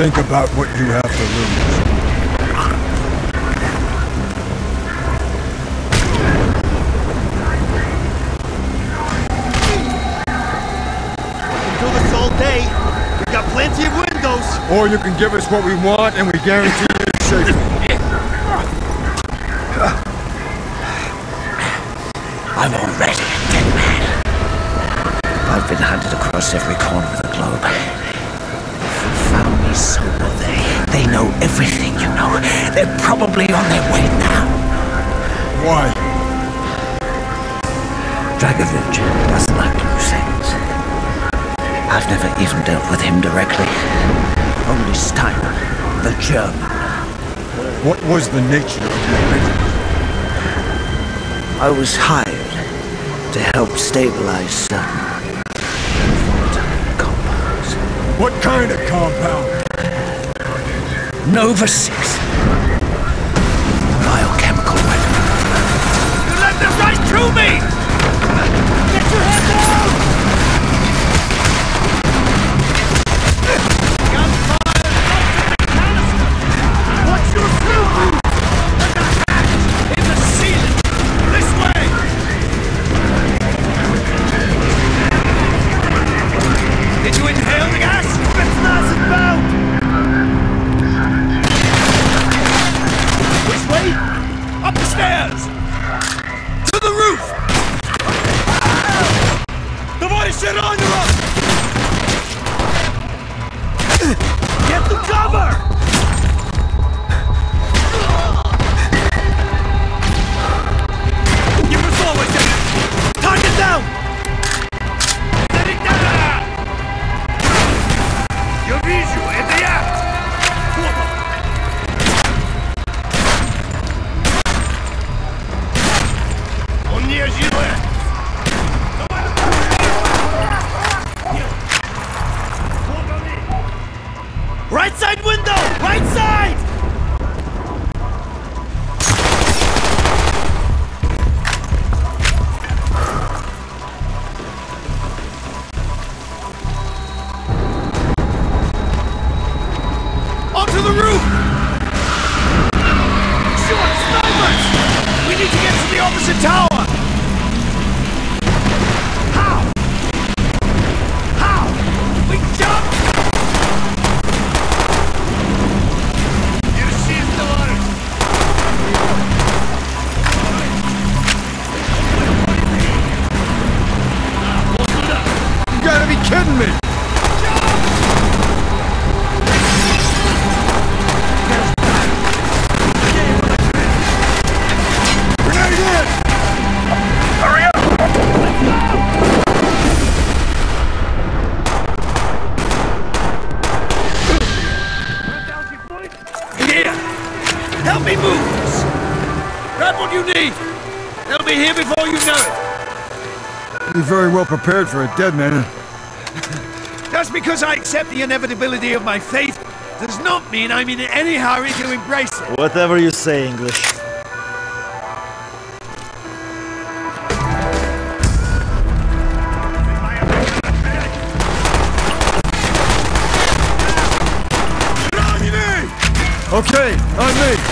think about what you have to lose. Do this all day. We've got plenty of windows. Or you can give us what we want and we guarantee you safety. I'm already a dead man. I've been hunted across every corner they. Know everything you know. They're probably on their way now. Why? Dragovich doesn't like loose ends. I've never even dealt with him directly. Only Steiner, the German. What was the nature of your mission? I was hired to help stabilize certain volatile compounds. What kind of compound? Nova 6. Biochemical weapon. You let them right through me! не ожидает! Grab what you need! They'll be here before you know it! You're very well prepared for a dead man. Just because I accept the inevitability of my fate does not mean I'm in any hurry to embrace it. Whatever you say, English. Okay, on me!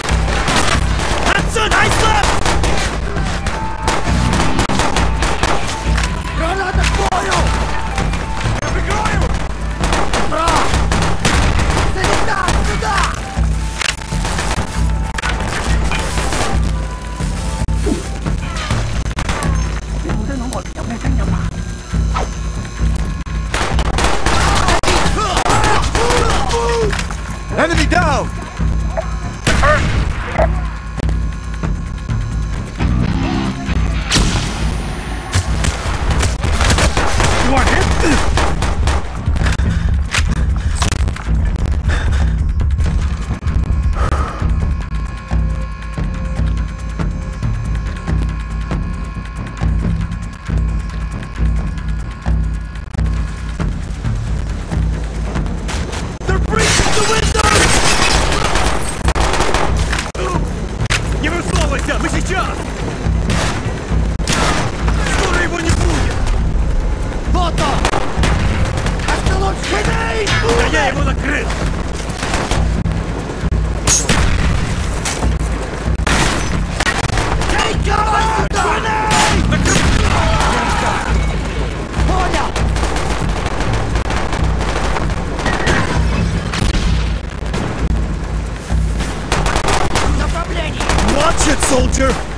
Roger!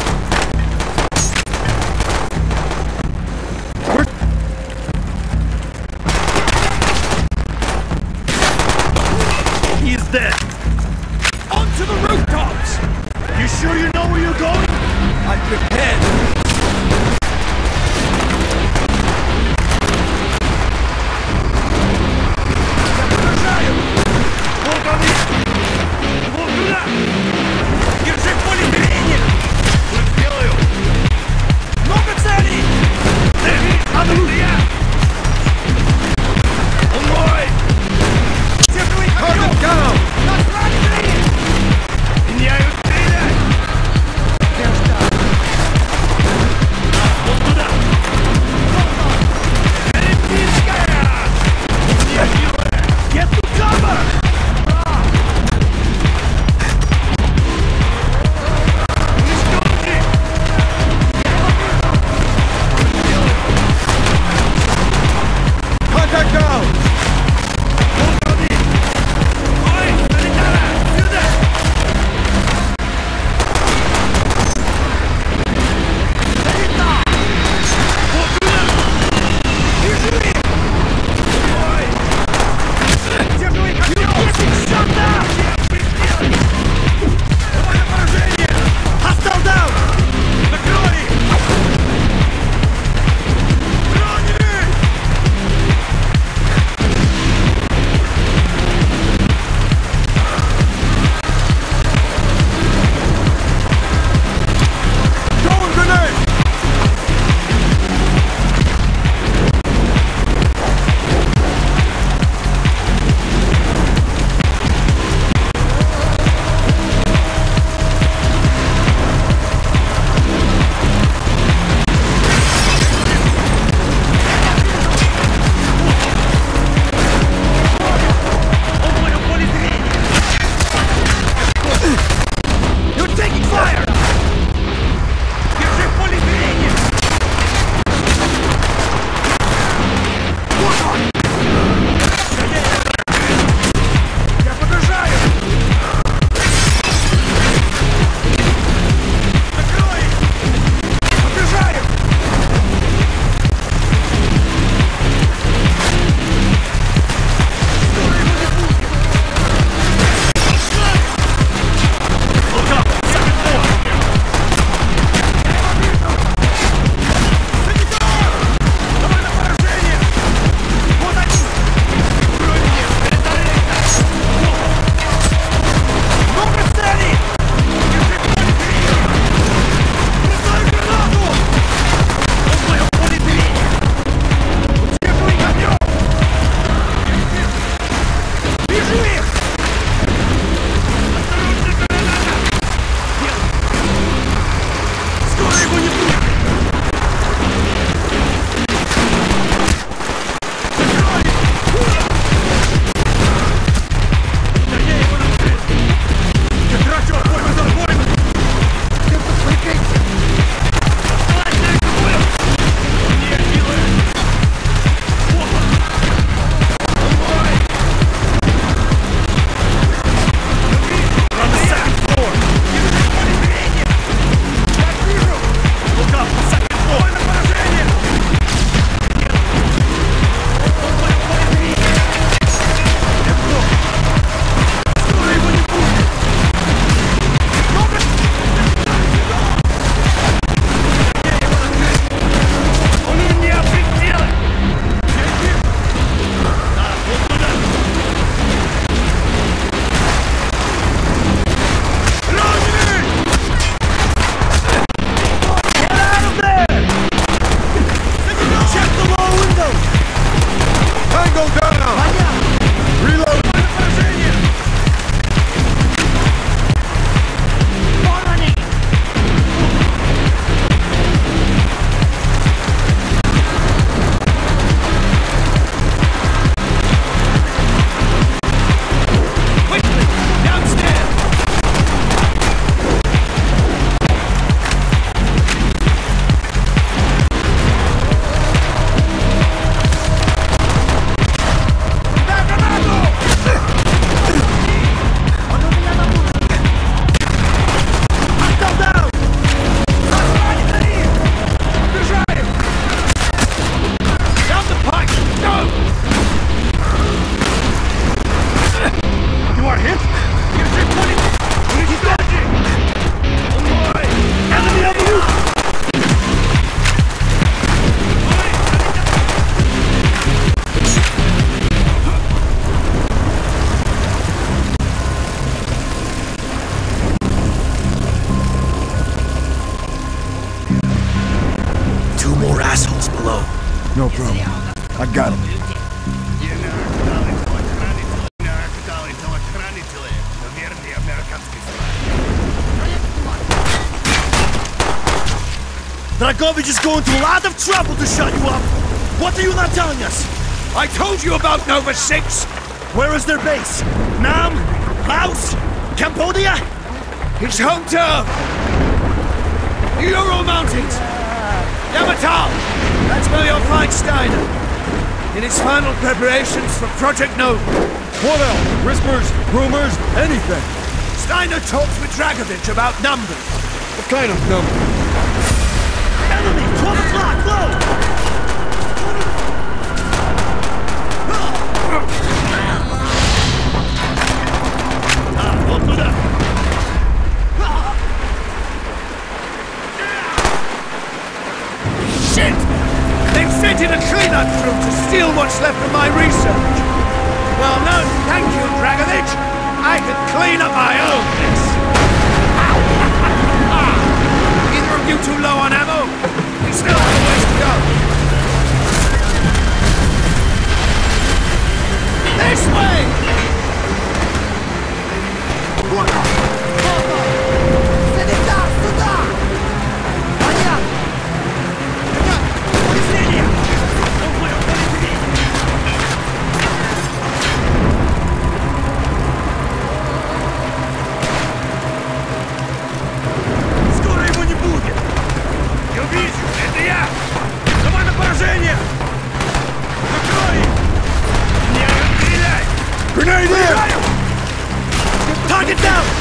A lot of trouble to shut you up. What are you not telling us? I told you about Nova 6. Where is their base? Nam? Laos? Cambodia? His home turf. The Ural Mountains. Yamantau. That's where you'll find Steiner. In his final preparations for Project Nova. What else? Whispers, rumors, anything. Steiner talks with Dragovich about numbers. What kind of number? Sent in a cleanup crew to steal what's left of my research. Well, no, thank you, Поражения! Накрой! Не стреляй! Grenade in! Target down!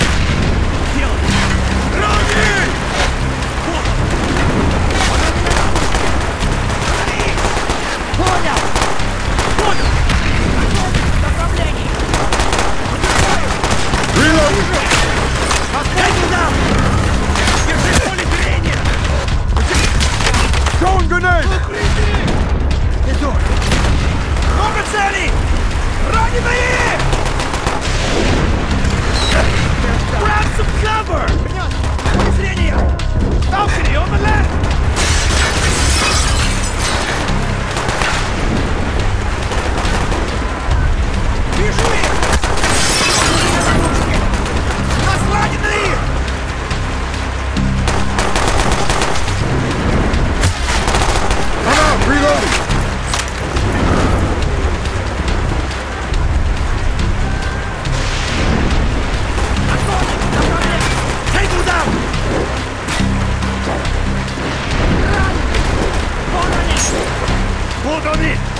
Много целей! Раненые! Grab some cover! Поле зрения! Balcony on the left! に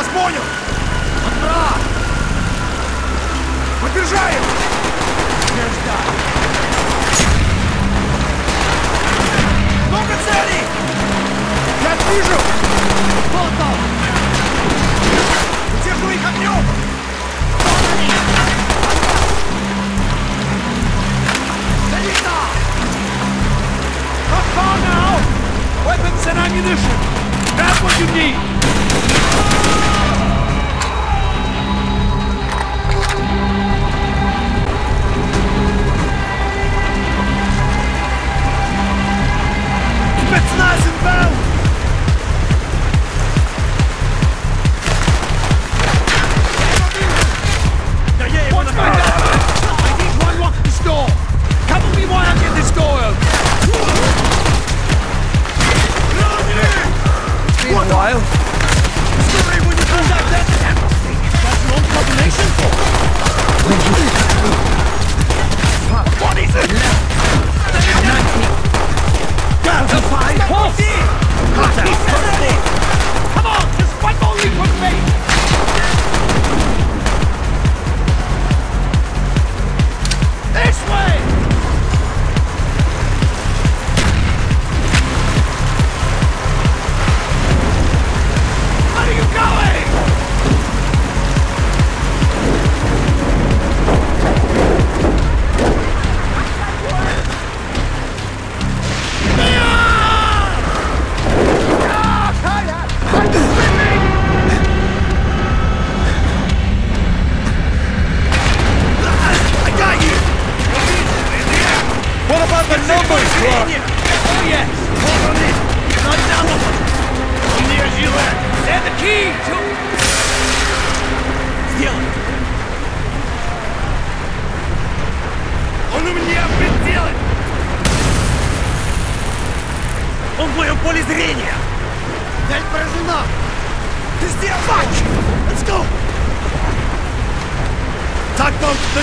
Нас понял! Отбра! Побежаем! Не ждали! Много целей! Я вижу! Вот там! Удержу их огнем! Weapons and ammunition! That's what you need!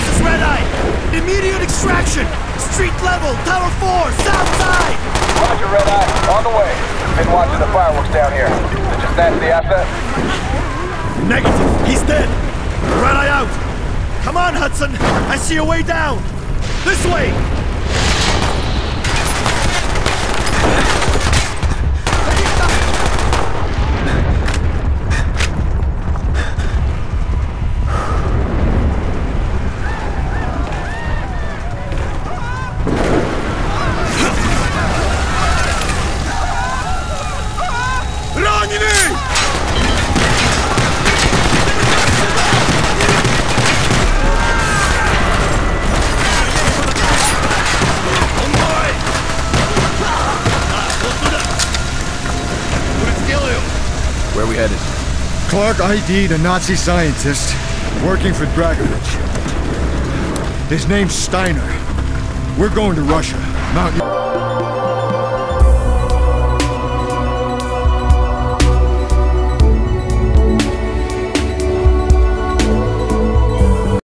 Is Red Eye! Immediate extraction! Street level, Tower 4, south side! Roger, Red Eye. On the way. Been watching the fireworks down here. Did you snatch the asset? Negative, he's dead! Red Eye out! Come on, Hudson! I see a way down! This way! Раненый! Where we headed? Clarke ID'd a Nazi scientist working for Dragovich. His name's Steiner. We're going to Russia, Mount...